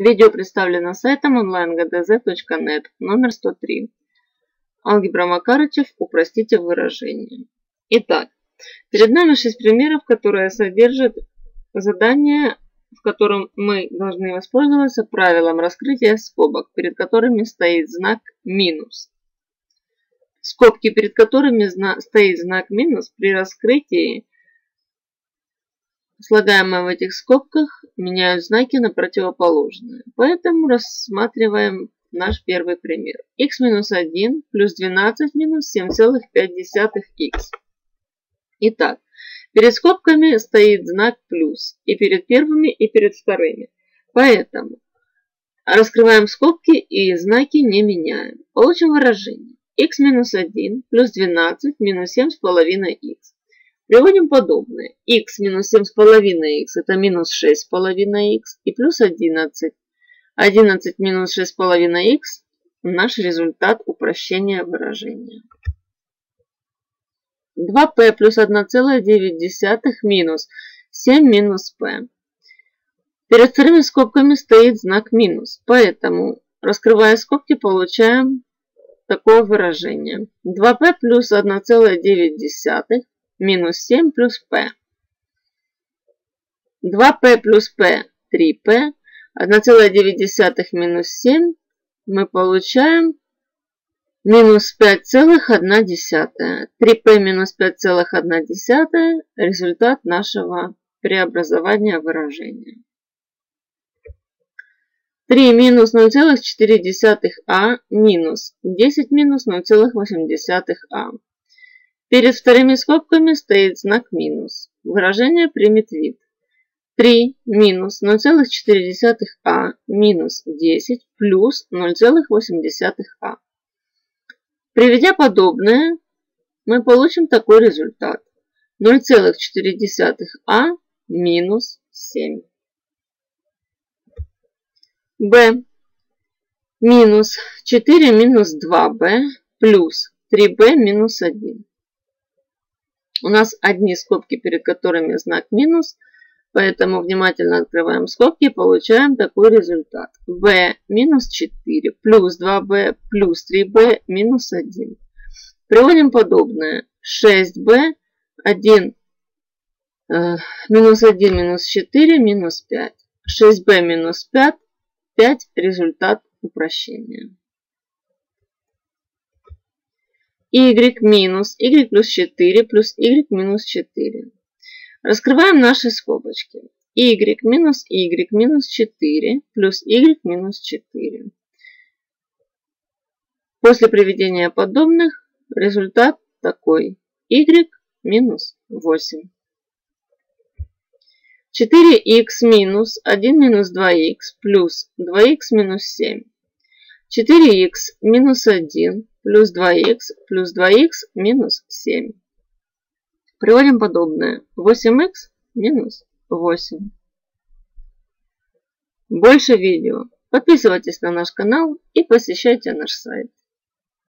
Видео представлено сайтом onlinegdz.net номер 103. Алгебра Макарычев. Упростите выражение. Итак, перед нами 6 примеров, которые содержат задание, в котором мы должны воспользоваться правилом раскрытия скобок, перед которыми стоит знак минус. Скобки, перед которыми стоит знак минус, при раскрытии слагаемые в этих скобках меняют знаки на противоположные. Поэтому рассматриваем наш первый пример. x минус 1 плюс 12 минус 7,5х. Итак, перед скобками стоит знак плюс и перед первыми, и перед вторыми. Поэтому раскрываем скобки и знаки не меняем. Получим выражение x минус 1 плюс 12 минус 7,5х. Приводим подобное. x минус 7,5х это минус 6,5х и плюс 11. 11 минус 6,5х наш результат упрощения выражения. 2p плюс 1,9 минус 7 минус p. Перед вторыми скобками стоит знак минус, поэтому, раскрывая скобки, получаем такое выражение. 2p плюс 1,9 минус 7 плюс p. 2p плюс p 3p. 1,9 минус 7 мы получаем минус 5,1. 3p минус 5,1 результат нашего преобразования выражения. 3 минус 0,4а минус 10 минус 0,8а. Перед вторыми скобками стоит знак минус. Выражение примет вид. 3 минус 0,4а минус 10 плюс 0,8а. Приведя подобное, мы получим такой результат. 0,4а минус 7. b минус 4 минус 2b плюс 3b минус 1. У нас одни скобки, перед которыми знак минус, поэтому внимательно открываем скобки и получаем такой результат. b минус 4 плюс 2b плюс 3b минус 1. Приводим подобное. 6b 1 э, минус 1 минус 4 минус 5. 6b минус 5 5 результат упрощения y минус y плюс 4 плюс y минус 4. Раскрываем наши скобочки. y минус y минус 4 плюс y минус 4. После приведения подобных результат такой. y минус 8. 4х минус 1 минус 2х плюс 2х минус 7. 4х минус 1 плюс 2х плюс 2х минус 7. Приводим подобное. 8х минус 8. Больше видео. Подписывайтесь на наш канал и посещайте наш сайт.